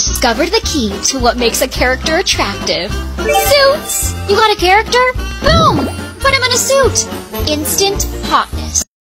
Discovered the key to what makes a character attractive. Suits! You got a character? Boom! Put him in a suit! Instant hotness.